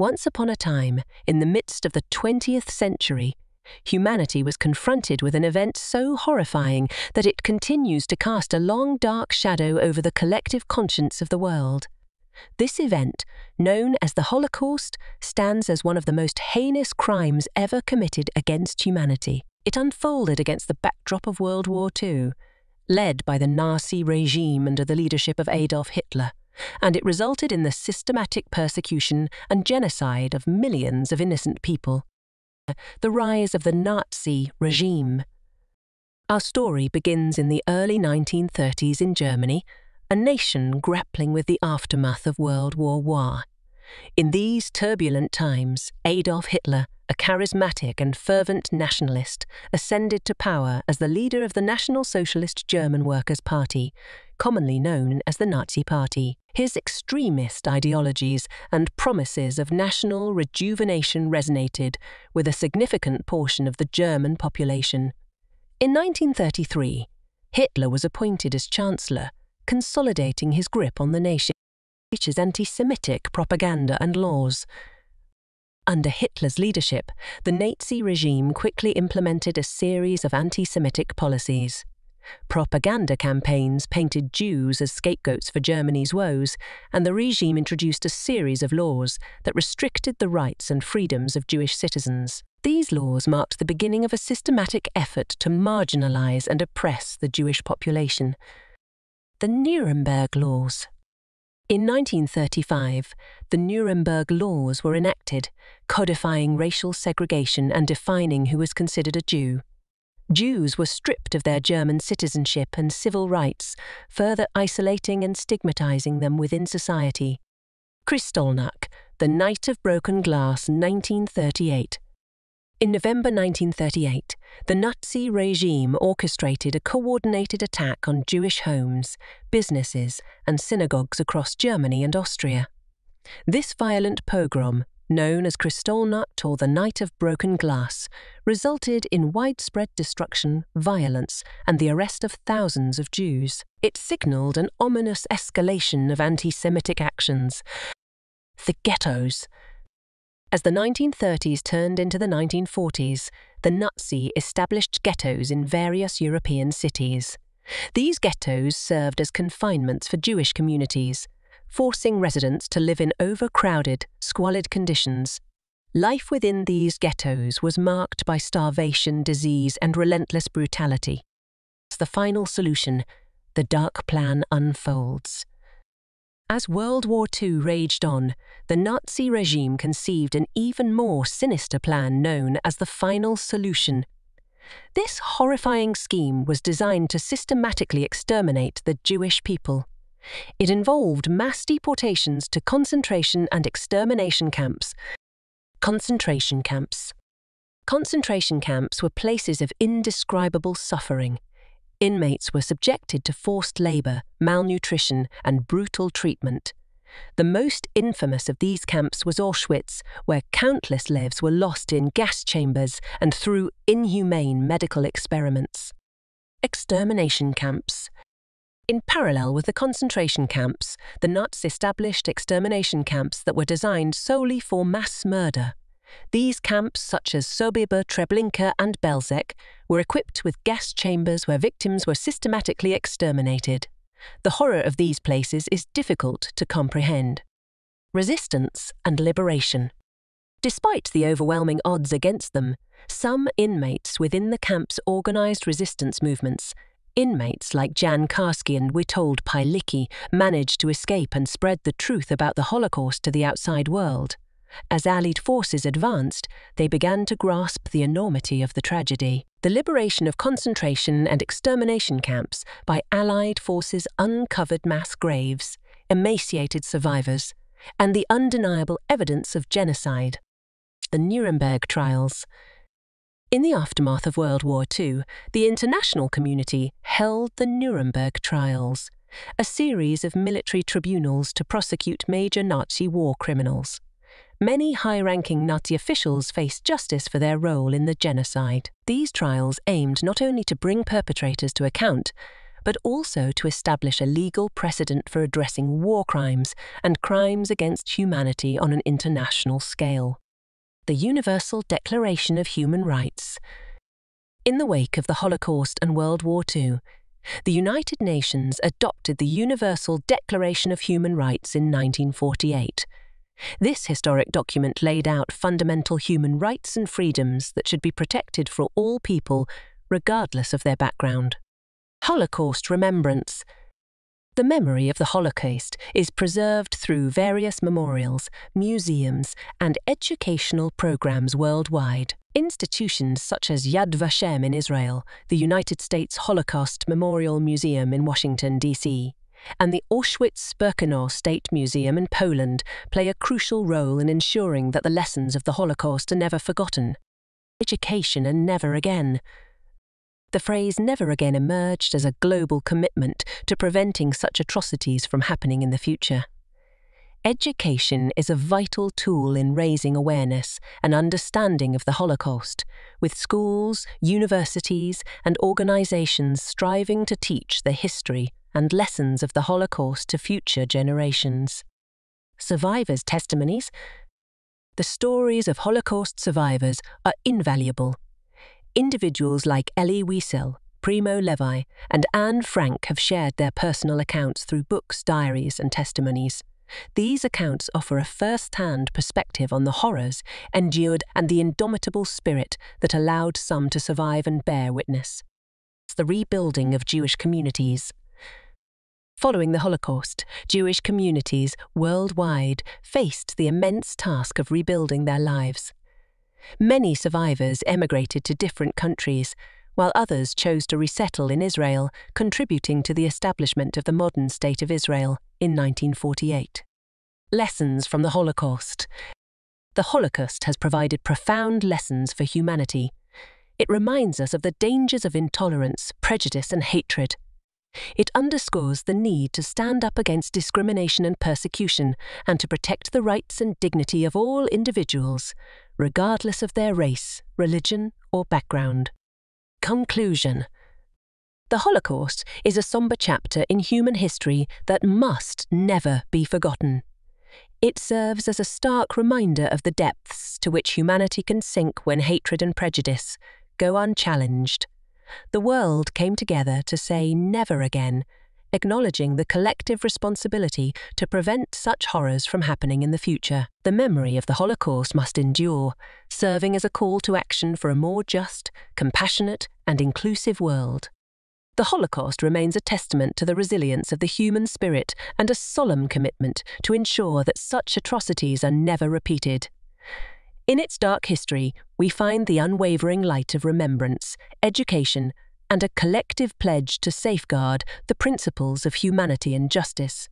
Once upon a time, in the midst of the 20th century, humanity was confronted with an event so horrifying that it continues to cast a long dark shadow over the collective conscience of the world. This event, known as the Holocaust, stands as one of the most heinous crimes ever committed against humanity. It unfolded against the backdrop of World War II, led by the Nazi regime under the leadership of Adolf Hitler and it resulted in the systematic persecution and genocide of millions of innocent people. The rise of the Nazi regime. Our story begins in the early 1930s in Germany, a nation grappling with the aftermath of World War I. In these turbulent times, Adolf Hitler, a charismatic and fervent nationalist, ascended to power as the leader of the National Socialist German Workers' Party, commonly known as the Nazi Party. His extremist ideologies and promises of national rejuvenation resonated with a significant portion of the German population. In 1933, Hitler was appointed as Chancellor, consolidating his grip on the nation, his anti Semitic propaganda and laws. Under Hitler's leadership, the Nazi regime quickly implemented a series of anti Semitic policies. Propaganda campaigns painted Jews as scapegoats for Germany's woes, and the regime introduced a series of laws that restricted the rights and freedoms of Jewish citizens. These laws marked the beginning of a systematic effort to marginalize and oppress the Jewish population. The Nuremberg Laws. In 1935, the Nuremberg Laws were enacted, codifying racial segregation and defining who was considered a Jew. Jews were stripped of their German citizenship and civil rights, further isolating and stigmatizing them within society. Kristallnacht, The Night of Broken Glass, 1938. In November 1938, the Nazi regime orchestrated a coordinated attack on Jewish homes, businesses, and synagogues across Germany and Austria. This violent pogrom known as Kristallnacht or the Night of Broken Glass, resulted in widespread destruction, violence, and the arrest of thousands of Jews. It signalled an ominous escalation of anti Semitic actions. The ghettos. As the 1930s turned into the 1940s, the Nazi established ghettos in various European cities. These ghettos served as confinements for Jewish communities forcing residents to live in overcrowded, squalid conditions. Life within these ghettos was marked by starvation, disease, and relentless brutality. As the final solution, the dark plan unfolds. As World War II raged on, the Nazi regime conceived an even more sinister plan known as the Final Solution. This horrifying scheme was designed to systematically exterminate the Jewish people. It involved mass deportations to concentration and extermination camps. Concentration camps. Concentration camps were places of indescribable suffering. Inmates were subjected to forced labour, malnutrition, and brutal treatment. The most infamous of these camps was Auschwitz, where countless lives were lost in gas chambers and through inhumane medical experiments. Extermination camps. In parallel with the concentration camps, the Nazis established extermination camps that were designed solely for mass murder. These camps, such as Sobibor, Treblinka, and Belzec, were equipped with gas chambers where victims were systematically exterminated. The horror of these places is difficult to comprehend. Resistance and liberation. Despite the overwhelming odds against them, some inmates within the camps organized resistance movements Inmates like Jan Karski and Witold Pilecki managed to escape and spread the truth about the Holocaust to the outside world. As Allied forces advanced, they began to grasp the enormity of the tragedy. The liberation of concentration and extermination camps by Allied forces uncovered mass graves, emaciated survivors, and the undeniable evidence of genocide. The Nuremberg trials, in the aftermath of World War II, the international community held the Nuremberg Trials, a series of military tribunals to prosecute major Nazi war criminals. Many high ranking Nazi officials faced justice for their role in the genocide. These trials aimed not only to bring perpetrators to account, but also to establish a legal precedent for addressing war crimes and crimes against humanity on an international scale. The Universal Declaration of Human Rights. In the wake of the Holocaust and World War II, the United Nations adopted the Universal Declaration of Human Rights in 1948. This historic document laid out fundamental human rights and freedoms that should be protected for all people, regardless of their background. Holocaust Remembrance The memory of the Holocaust is preserved through various memorials, museums, and educational programs worldwide. Institutions such as Yad Vashem in Israel, the United States Holocaust Memorial Museum in Washington, D.C., and the Auschwitz-Birkenau State Museum in Poland play a crucial role in ensuring that the lessons of the Holocaust are never forgotten. Education and never again. The phrase never again emerged as a global commitment to preventing such atrocities from happening in the future. Education is a vital tool in raising awareness and understanding of the Holocaust, with schools, universities, and organizations striving to teach the history and lessons of the Holocaust to future generations. Survivors' testimonies The stories of Holocaust survivors are invaluable. Individuals like Elie Wiesel, Primo Levi, and Anne Frank have shared their personal accounts through books, diaries, and testimonies. These accounts offer a first hand perspective on the horrors endured and the indomitable spirit that allowed some to survive and bear witness. The rebuilding of Jewish communities. Following the Holocaust, Jewish communities worldwide faced the immense task of rebuilding their lives. Many survivors emigrated to different countries, while others chose to resettle in Israel, contributing to the establishment of the modern State of Israel in 1948. Lessons from the Holocaust. The Holocaust has provided profound lessons for humanity. It reminds us of the dangers of intolerance, prejudice, and hatred. It underscores the need to stand up against discrimination and persecution and to protect the rights and dignity of all individuals, regardless of their race, religion, or background. Conclusion The Holocaust is a somber chapter in human history that must never be forgotten. It serves as a stark reminder of the depths to which humanity can sink when hatred and prejudice go unchallenged. The world came together to say never again, acknowledging the collective responsibility to prevent such horrors from happening in the future. The memory of the Holocaust must endure, serving as a call to action for a more just, compassionate, and inclusive world. The Holocaust remains a testament to the resilience of the human spirit and a solemn commitment to ensure that such atrocities are never repeated. In its dark history, we find the unwavering light of remembrance, education, and a collective pledge to safeguard the principles of humanity and justice.